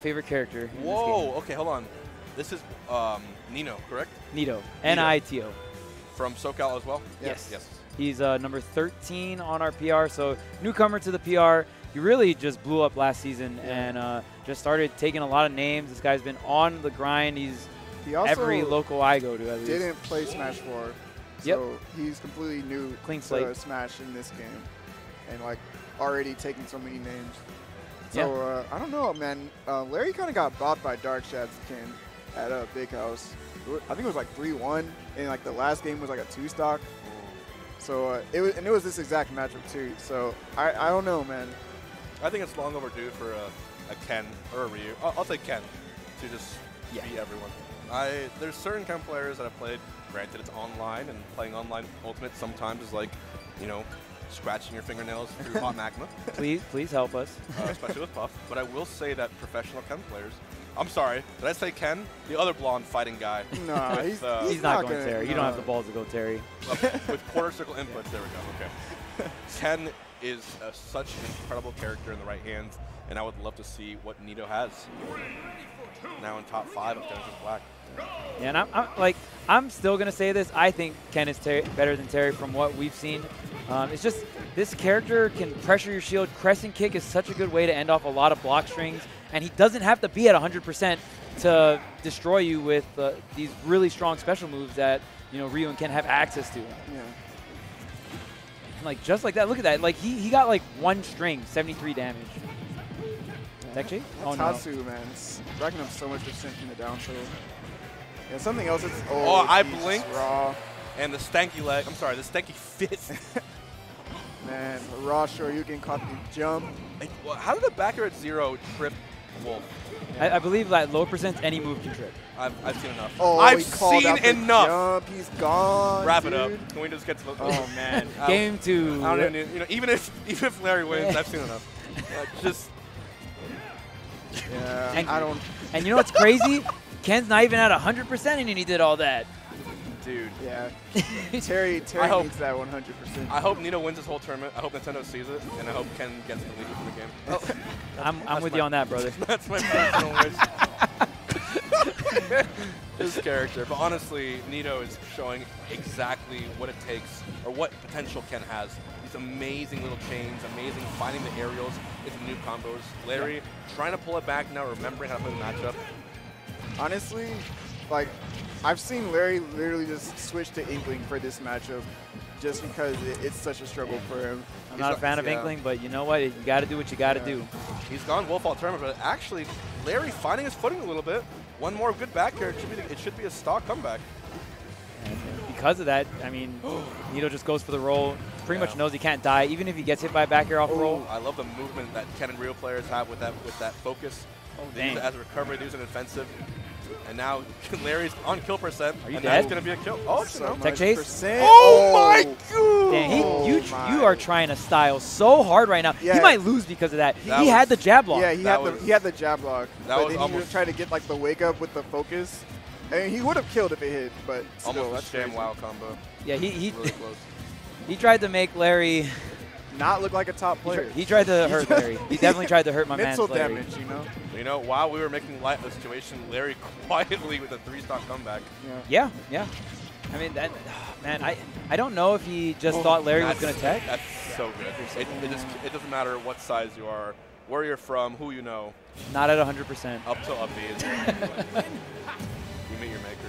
favorite character. in this Whoa. game. Okay, hold on. This is um, Nino, correct? Nito. N-I-T-O. From SoCal as well. Yes. Yes. He's uh, number 13 on our PR, so newcomer to the PR. He really just blew up last season and uh, just started taking a lot of names. This guy's been on the grind. He's He also every local I go to at least. didn't play Smash 4. Yep. So he's completely new Clean to slate. Smash in this game. And like already taking so many names. Yeah. So uh, I don't know, man. Uh, Larry kind of got bought by Dark Shad's Ken at a big house. I think it was like 3-1, and like the last game was like a two stock. So uh, it was, and it was this exact matchup too. So I, I don't know, man. I think it's long overdue for a, a Ken or a Ryu. I'll, I'll say Ken to just Yeah. beat everyone. I there's certain Ken players that I've played. Granted, it's online, and playing online Ultimate sometimes is like, you know, scratching your fingernails through hot magma, Please, please help us. uh, especially with Puff. But I will say that professional Ken players. I'm sorry, did I say Ken? The other blonde fighting guy No, With, he's, uh, he's, He's, not, going gonna, Terry. You don't have the balls to go Terry. uh, with quarter circle inputs. There we go. Okay. Ken is uh, such an incredible character in the right hands, and I would love to see what Nito has now in top five of Genesis Black. Yeah, and I'm, I'm like, I'm still gonna say this. I think Ken is Terry, better than Terry from what we've seen. Um, it's just this character can pressure your shield. Crescent kick is such a good way to end off a lot of block strings, and he doesn't have to be at 100% to destroy you with uh, these really strong special moves that you know Ryu and Ken have access to. Yeah. Like just like that. Look at that. Like he, he got like one string, 73 damage. Actually, oh no. Tatsu, man, it's racking up so much percent in the down throw. Yeah, something else. It's oh, Oh, I Jesus, blinked. Raw, And the stanky leg, I'm sorry, the stanky fist. man. Raw Shoryuken caught the jump. Like, How did the back air at zero trip Wolf? I, I believe that low percent any move can trip. I've, I've seen enough. Oh, I've seen enough. Jump. He's gone. Wrap it up. Can we just get to the? Oh man. I Game two. I don't even, need- you know, even if even if Larry wins, I've seen enough. Uh, just Yeah. And- I don't. And you know what's crazy? Ken's not even at 100% and he did all that. dude. Yeah. Terry. Terry I hope- needs that 100. percent I hope Nino wins this whole tournament. I hope Nintendo sees it, and I hope Ken gets the lead for the game. Oh, I'm, I'm with my- you on that, brother. That's my personal wish. His character, but honestly, Nito is showing exactly what it takes, or what potential Ken has. These amazing little chains, amazing finding the aerials into new combos. Larry trying to pull it back now, remembering how to play the matchup. Honestly, like, I've seen Larry literally just switch to Inkling for this matchup, just because it, it's such a struggle for him. I'm not a fan of yeah. Inkling, but you know what? You got to do what you got to Yeah. do. He's gone Wolf all tournament, but actually, Larry finding his footing a little bit. One more good back here, it should be, it should be a stock comeback. And because of that, I mean, Nito just goes for the roll. Pretty much knows he can't die, even if he gets hit by a back air off roll. I love the movement that Ken and Ryu players have with that with that focus. Oh, They use it as a recovery, they use it offensive. And now Larry's on kill percent. Are you and dead? That's going to be a kill. Oh, So Tech chase? percent. Oh, oh my god! Dang, he, Oh you, my. you are trying to style so hard right now. He might lose because of that. That he had the jab lock. Yeah, he That had the he had the jab lock. that but was then almost- he tried to get like the wake up with the focus, and he would have killed if it hit, but still, Almost a that's sham wow combo. Yeah, he, he, Really close. he tried to make Larry. Not look like a top player. he tried to hurt Larry. He definitely tried to hurt my man. Mental Larry. damage, you know. You know, while we were making light of the situation, Larry quietly with a three-stock comeback. Yeah. Yeah, yeah. I mean, that, man, I, I don't know if he just Oh, thought Larry was going to tech. That's so good. It, it, just, it doesn't matter what size you are, where you're from, who you know, Not at 100%. up to up B you meet your maker.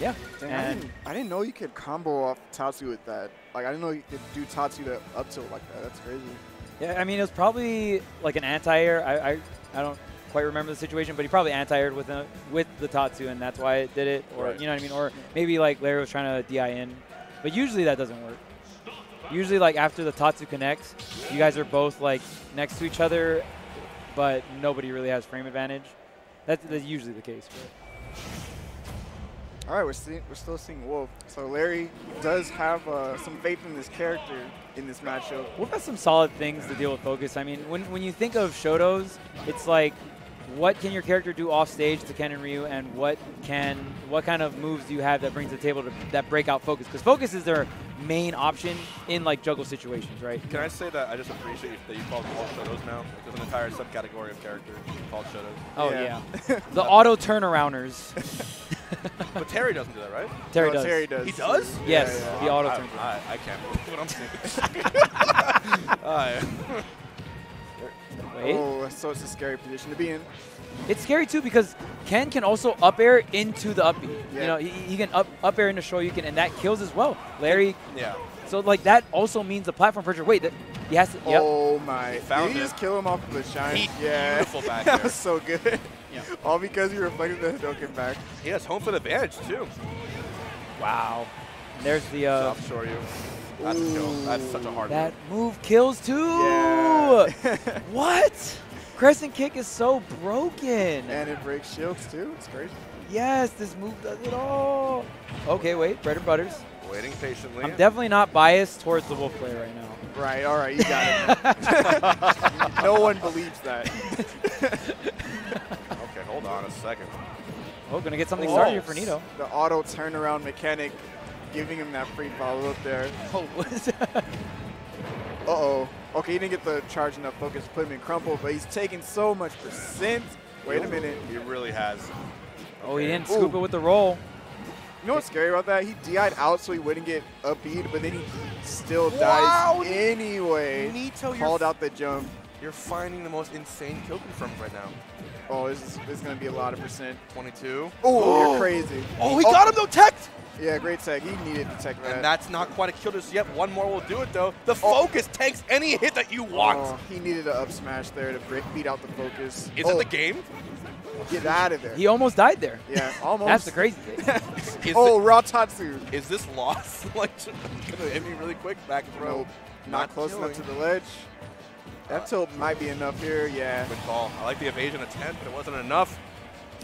Yeah. Dang, I, didn't, I didn't know you could combo off Tatsu with that. Like, I didn't know you could do Tatsu to up tilt like that. That's crazy. yeah, I mean, it was probably like an anti-air. I, I, I don't quite remember the situation, but he probably anti-aired with a, with the Tatsu, and that's why it did it. Or Right. you know what I mean? Or maybe like Larry was trying to DI in, but usually that doesn't work. Usually, like after the Tatsu connects, you guys are both like next to each other, but nobody really has frame advantage. That's, that's usually the case. All right, we're seeing, we're still seeing Wolf. So Larry does have uh, some faith in this character in this matchup. Wolf has some solid things to deal with focus. I mean, when, when you think of Shotos, it's like what can your character do off stage to Ken and Ryu, and what can what kind of moves do you have that brings to the table to that break out focus? Because focus is their main option in like juggle situations, right? Can I say that I just appreciate that you call them all Shotos now? There's an entire subcategory of character called Shotos. Oh Yeah. yeah, the auto turnarounders. But Terry doesn't do that, right? Terry No, does. Terry does. He does? Yes, Yeah, yeah. the auto I, turn. I, I can't believe what I'm saying. Alright. Wait. Oh, so it's a scary position to be in. It's scary too because Ken can also up air into the up B. You know, he, he can up up air into Shoryuken, and that kills as well. Larry, yeah. so like that also means the platform pressure. Wait, that, he has to. Yep. Oh my! found Did he it. just kill him off of the shine? He- yeah, beautiful back that was so good. Yeah. All because he reflected the Hadoken back. He has home field advantage, too. Wow. And there's the uh, Soft Shoryu. That's a kill. That's such a hard that move. move kills too. Yeah. what? Crescent kick is so broken. and it breaks shields too. It's crazy. yes, this move does it all. Okay, wait, bread and butters. Waiting patiently. I'm definitely not biased towards the wolf player right now. Right. All right. You got it. no one believes that. Okay, on a second. Oh, gonna get something Oh. started here for Nito. The auto turnaround mechanic, giving him that free follow up there. Oh, what is that? Uh oh. Okay, he didn't get the charge enough focus to put him in crumple, but he's taking so much percent. Wait a minute. He really has. Oh, he didn't scoop Ooh. it with the roll. You know what's scary about that? He DI'd out so he wouldn't get a up B, but then he still Wow. dies anyway. Nito, you're, Called out the jump. you're finding the most insane kill confirms right now. Oh, this is, this is going to be a lot of percent. 22. Oh, you're oh, crazy. Oh, he got him though, tech! Yeah, great tech. He needed to tech that. And that's not quite a kill just yet. One more will do it though. The oh. focus takes any hit that you want. Oh, he needed an up smash there to break, beat out the focus. Is oh, it the oh. game? Get out of there. He almost died there. yeah, almost. That's the crazy thing. Oh, it, raw Tatsu. is this loss? like, gonna hit me really quick back throw. Nope. Not, close killing. enough to the ledge. That tilt might be enough here. Yeah. Good call. I like the evasion attempt, but it wasn't enough.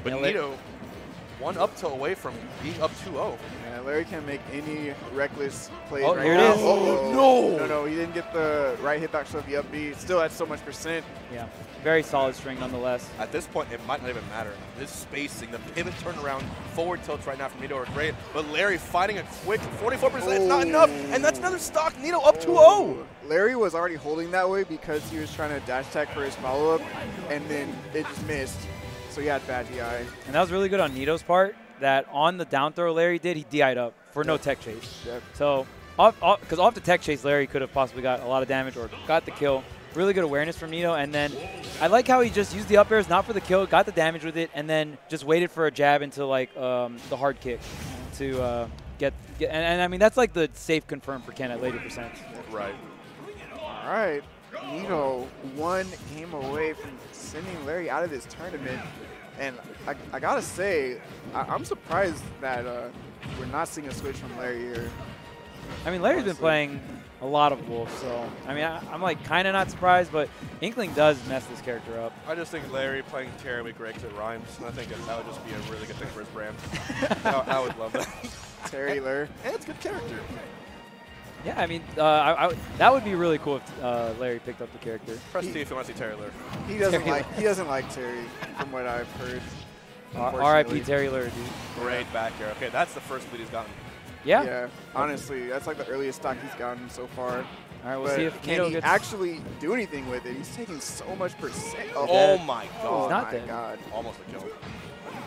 But Nito, one up tilt away from being up 2-0. Yeah, Larry can't make any reckless plays Oh, right here now. is. Uh-oh. No. No, no, he didn't get the right hitbox of the up B. Still at so much percent. Yeah, very solid string nonetheless. At this point, it might not even matter. This spacing, the pivot turnaround, forward tilts right now from Nito are great. But Larry fighting a quick 44%, it's not enough. And that's another stock. Nito up 2-0. Larry was already holding that way because he was trying to dash attack for his follow-up, and then it just missed. So he had bad DI. And that was really good on Nito's part. That on the down throw Larry did, he DI'd up for no tech chase. Yep. So, off because off, the tech chase, Larry could have possibly got a lot of damage or got the kill. Really good awareness from Nito. And then I like how he just used the up airs, not for the kill, got the damage with it, and then just waited for a jab into like um, the hard kick to uh, get, get and, and I mean, that's like the safe confirm for Ken at later percent. Right. All right. Nito one game away from sending Larry out of this tournament. And I, I gotta say, I, I'm surprised that uh, we're not seeing a switch from Larry here. I mean, Larry's been playing a lot of Wolf, so I mean, I, I'm like kind of not surprised, but Inkling does mess this character up. I just think Larry playing Terry with Greg it rhymes. And I think that, that would just be a really good thing for his brand. I, I would love that. Terry Larry. And it's a good character. Yeah, I mean, uh, I, I, that would be really cool if uh, Larry picked up the character. Press He- T if you want to see Terry Larry. He doesn't Terry like he doesn't like Terry, from what I've heard. R.I.P. Terry Lurr, dude. Great back here. Okay, that's the first lead he's gotten. Yeah. Yeah, honestly, that's like the earliest stock he's gotten so far. All right, we'll but see if can Nito he gets. actually do anything with it? He's taking so much percent. Oh, dead. my Oh god. not my dead. god, Almost a kill.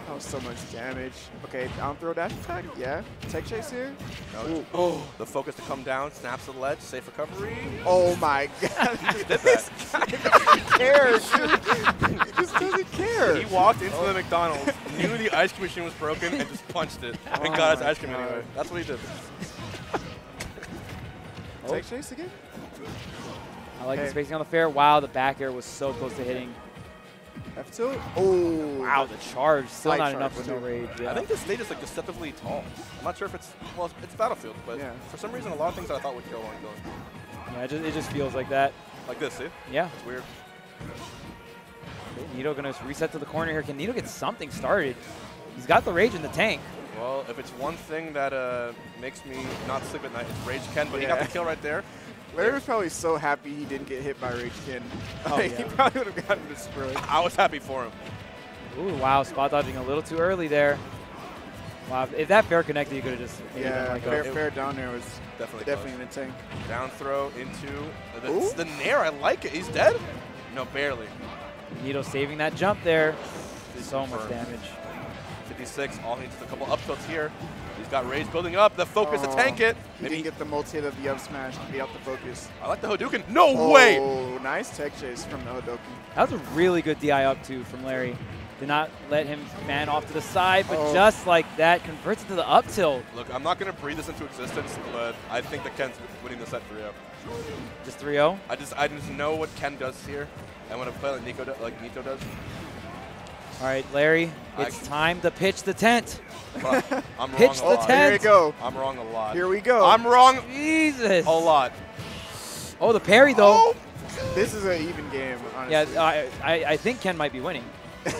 That was so much damage. Okay, down throw dash attack. Yeah, tech chase here. No, oh, the focus to come down, snaps to the ledge, safe recovery. Oh my god, Did this that. guy doesn't care, dude. he just doesn't care. He walked into the McDonald's, knew the ice cream machine was broken, and just punched it and Oh got his ice cream God. anyway. That's what he did. Tech chase again. I like the spacing on the fair. Wow, the back air was so close to hitting. F tilt. Oh Wow, the charge still not charge, enough with no rage. Yeah. I think this stage is like deceptively tall. I'm not sure if it's well, it's Battlefield, but Yeah. for some reason, a lot of things that I thought would kill aren't killing. yeah, it just, it just feels like that. Like this, see? Yeah. It's weird. Nito gonna reset to the corner here. Can Nito get something started? He's got the rage in the tank. Well, if it's one thing that uh, makes me not sleep at night, it's Rage Ken, but he got the kill right there. Larry was probably so happy he didn't get hit by Rage Ken. Oh, Like, yeah. He probably would have gotten destroyed. I was happy for him. Ooh, wow, spot dodging a little too early there. Wow, if that fair connected, you could have just Yeah, him let go. fair, fair down there was Definitely. definitely close. in the tank. Down throw into the, the nair. I like it. He's dead. No, barely. Nito saving that jump there. So much Burn. damage. 56. All he needs a couple up tilts here. He's got Rays building up. The focus Oh, to tank it. He Maybe didn't get the multi hit of the up smash to be out the focus. I like the Hadouken. No way. Oh, nice tech chase from the Hadouken. That was a really good DI up two from Larry. Did not let him man off to the side, but Oh. just like that, converts it to the up tilt. Look, I'm not going to breathe this into existence, but I think that Ken's winning the set 3-0. Just 3-0. I just I just know what Ken does here, and when I play like Nico do, like Nito does, All right, Larry, I- it's time to pitch the tent. but I'm Pitch wrong a the lot. tent. Here we go. I'm wrong a lot. Here we go. I'm wrong Jesus. a lot. Oh, the parry though. Oh, This is an even game, Yeah. I, I, I think Ken might be winning.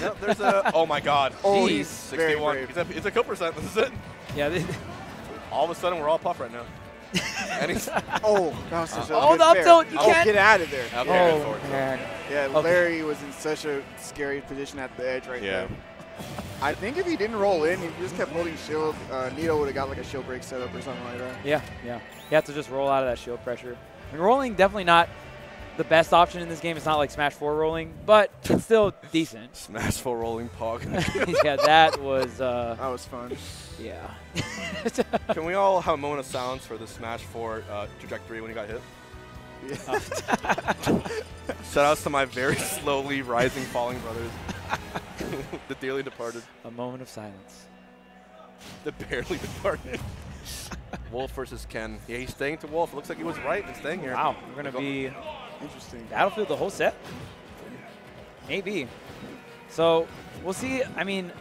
Yep, there's a. Oh my God. Oh, he's very 61. brave. He's a, it's a kill percent. This is it. Yeah. th- All of a sudden, we're all puff right now. and he's, Oh, that was such a Oh, the up fair. tilt, you oh, can't- get out of there. Okay, oh, forward tilt. man. Yeah, Okay. Larry was in such a scary position at the edge right Yeah. there. I think if he didn't roll in, if he just kept holding shield, uh, Nito would have got like a shield break setup or something like that. Yeah, yeah. You have to just roll out of that shield pressure. I mean, rolling definitely not the best option in this game. It's not like Smash 4 rolling, but it's still decent. Smash 4 rolling pog. yeah, that was, uh, That was fun. yeah. Can we all have a moment of silence for the Smash 4 uh, trajectory when he got hit? Yeah. Shout outs to my very slowly rising, falling brothers. the dearly departed. A moment of silence. The barely departed. Wolf versus Ken. Yeah, he's staying to Wolf. Looks like he was right in staying here. Wow, we're going to be Interesting. Battlefield the whole set? Maybe. So we'll see. I mean,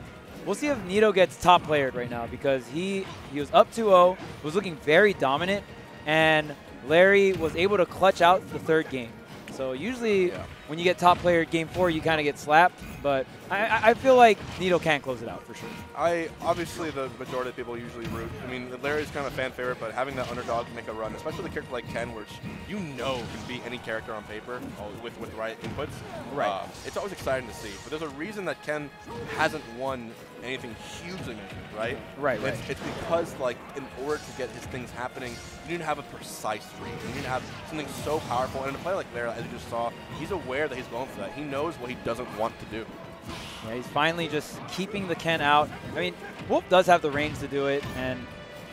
we'll see if Nito gets top playered right now because he he was up 2-0, was looking very dominant, and Larry was able to clutch out the third game. So usually Yeah. When you get top player game four, you kind of get slapped. But I, I- feel like Nito can't close it out for sure. I obviously the majority of people usually root. I mean, Larry's kind of a fan favorite, but having that underdog make a run, especially the character like Ken, which you know can beat any character on paper with with the right inputs, Right. uh, it's always exciting to see. But there's a reason that Ken hasn't won anything hugely major, right? Right, It's, right. it's because like in order to get his things happening, you need to have a precise read. You need to have something so powerful. And in a play like Larry, as you just saw, he's aware that he's going for that. He knows what he doesn't want to do. Yeah, he's finally just keeping the Ken out. I mean, Wolf does have the range to do it, and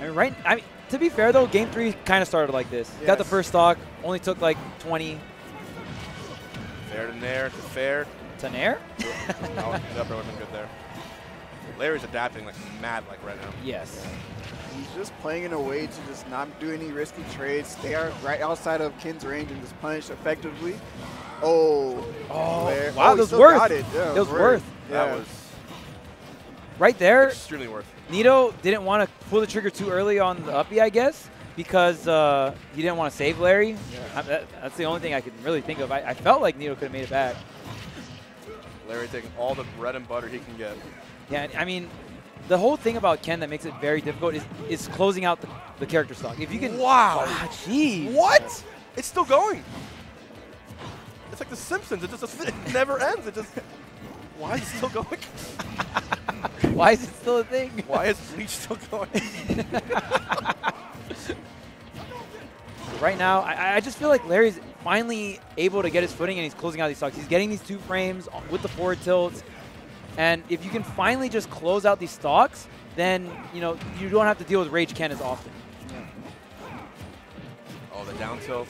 I mean, right. I mean, to be fair though, Game Three kind of started like this. Got the first stock, only took like 20 Fair to Nair to fair. to Nair. no, upper would have been good there. Larry's adapting like mad like right now. yes. He's just playing in a way to just not do any risky trades, stay out right outside of Ken's range and just punish effectively. Oh, Oh, Lair- wow, oh, that was worth. got it. Yeah, It was worth. Yeah. That was Right there, extremely worth. Nito didn't want to pull the trigger too early on the uppy, I guess, because uh, he didn't want to save Larry. I, that, that's the only thing I can really think of. I, I felt like Nito could have made it back. Larry taking all the bread and butter he can get. Yeah, I mean, the whole thing about Ken that makes it very difficult is, is closing out the, the character stock. If you can, Wow. Ah, jeez. What? It's still going. It's like The Simpsons. It just it never ends. It just. Why is it still going? Why is it still a thing? Why is Bleach still going? Right now, I, I just feel like Larry's finally able to get his footing and he's closing out these stocks. He's getting these two frames with the forward tilts. And if you can finally just close out these stocks, then you know you don't have to deal with Rage Ken as often. Oh, the down tilt.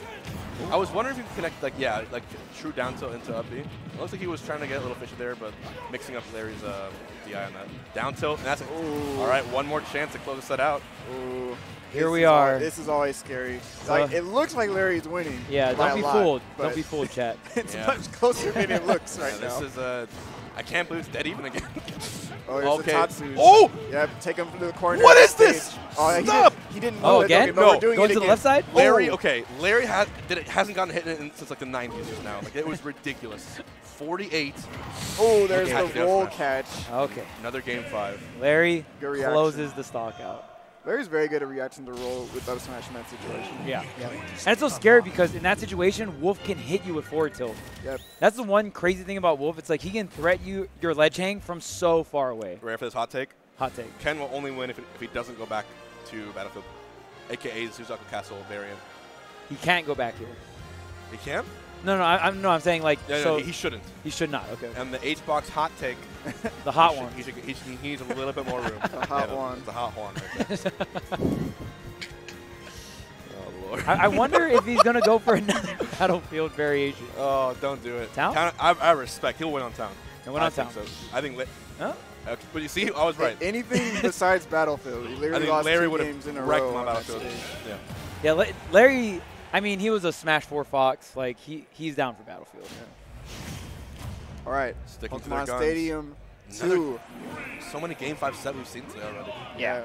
I was wondering if you could connect, like, yeah, like true down tilt into up B. It looks like he was trying to get a little fishy there, but mixing up Larry's uh, DI on that. Down tilt, and that's it. Ooh. All right, one more chance to close the set out. Ooh. Here This we is al- are. this is always scary. So- like it looks like Larry's winning. Yeah, don't be lot, fooled. Don't be fooled, chat. it's Yeah. much closer than it looks right Yeah, this now. is, uh, I can't believe it's dead even again. oh, here's okay. the Oh! Yeah, take him to the corner. What of this? Oh, he Stop! Didn't, he didn't Oh, know it. again? Okay, No. we're doing Going it to the left side? Oh. Larry, Oh. okay, Larry had, did it, hasn't gotten hit in, since like the 90s just now. Like, it was ridiculous. 48, Oh, there's Okay. the Down roll catch. Okay. another game five. Larry closes the stock out. Larry's very good at reacting to roll with up smash in that situation. Yeah, yeah. And it's so scary because in that situation, Wolf can hit you with forward tilt. Yep. That's the one crazy thing about Wolf. It's like he can threat you your ledge hang from so far away. Ready for this hot take? Hot take. Ken will only win if, it, if he doesn't go back to Battlefield, aka Suzaku Castle variant. He can't go back here. He can? No, no, I, I'm no, I'm saying like Yeah, so no, he, he shouldn't. he should not. Okay, And the H-Box hot take, the hot he should- one. He, should, he, should, he needs a little bit more room. The hot Yeah, one. The hot one. Right there. oh, Lord. I, I wonder if he's gonna go for another battlefield variation. Oh, don't do it. Town? I, I respect. He'll win on town. And win I on think town. So. I think. Li- Huh? uh, but you see, I was right. Anything besides Battlefield. He I literally think lost Larry two games in a have wrecked row my Battlefield. Yeah. Yeah, Larry. I mean, he was a Smash Four Fox. Like he he's down for battlefield. All right. Sticking Pokemon guns. Stadium Another- 2. So many game five set we've seen today already. Yeah.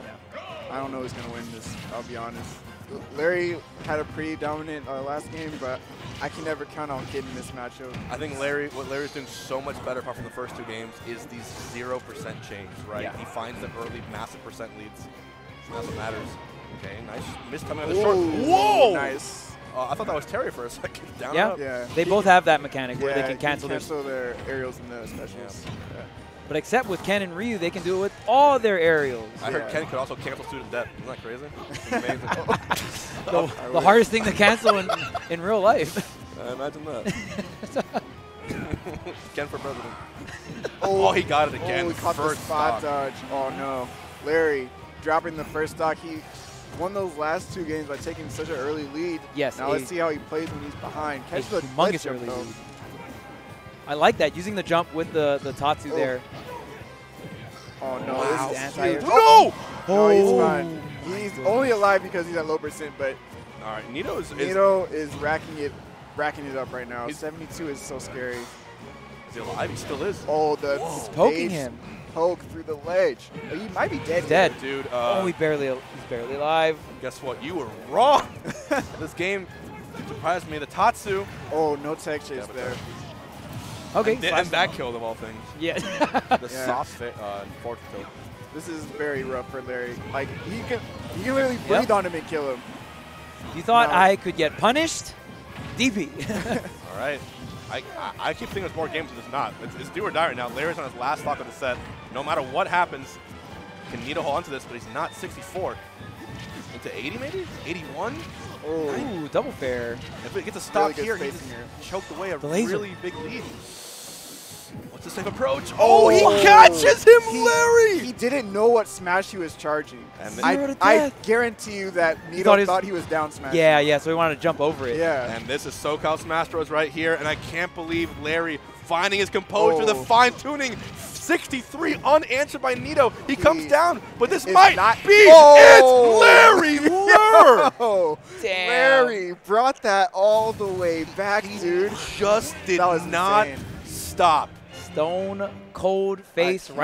I don't know who's going to win this, I'll be honest. Larry had a pretty dominant uh, last game, but I can never count on getting this matchup. I think Larry, what Larry's doing so much better apart from the first two games is these zero percent chains, right? Yeah. He finds the early massive percent leads. That's what matters. Okay, nice miss coming out of the short. Whoa! Nice. Uh, I thought that was Terry for a second. Down Yeah. Yeah. They both have that mechanic where yeah, they can cancel their. cancel their aerials and the specials. Yeah. But except with Ken and Ryu, they can do it with all their aerials. I heard Ken could also cancel student debt. Isn't that crazy? The, the hardest thing to cancel in, in real life. Uh, imagine that. Ken for president. Oh, Oh, he got it again. Oh, he caught the First spot stock. dodge. Oh, no. Larry dropping the first stock. He won those last two games by taking such an early lead. Yes, Now a- let's see how he plays when he's behind. A Catch the humongous early though. lead. I like that using the jump with the the Tatsu Oh. there. Oh, no. Wow. This is Anti-air. huge. Oh! No! No, he's Oh. fine. He's only alive because he's at low percent, but All right, Nito is, is, Nito is racking it racking it up right now. 72 is so scary. is he alive? He still is. Oh, the He's poking him. Poke through the ledge. Oh, he might be dead. He's dead. Dude, uh, oh, he barely he's barely alive. guess what? You were wrong. this game surprised me. The Tatsu. Oh, no tech chase Yeah, there. Okay, And, slash and that him. killed of all things. Yeah. The Yeah. soft fa- uh, fork tilt. This is very rough for Larry. Like he can, he can literally breathe on him and kill him. you thought No. I could get punished? DP. All right. I, I, I keep thinking there's more games than there's not. It's, it's do or die right now. Larry's on his last stock of the set. No matter what happens, can Nito hold on to this, but he's not 64. Into 80 maybe? 81? Oh, Ooh, double fair. If it gets a stock good here, he just here. choked away a The laser. really big lead. What's the safe approach? Oh, Oh, he catches him, he- Larry! He didn't know what smash he was charging. And Zero I, to I death. guarantee you that Nito thought he was- thought he was down smash. Yeah, yeah. So we wanted to jump over it. Yeah. And this is SoCal Smash Bros. right here, and I can't believe Larry finding his composure, the Oh. fine tuning. 63 unanswered by Nito. He comes He down, but this might not- be Oh. it. Larry Lurr Oh, Damn. Larry brought that all the way back, dude. just did That was not insane. stop. Stone cold face right.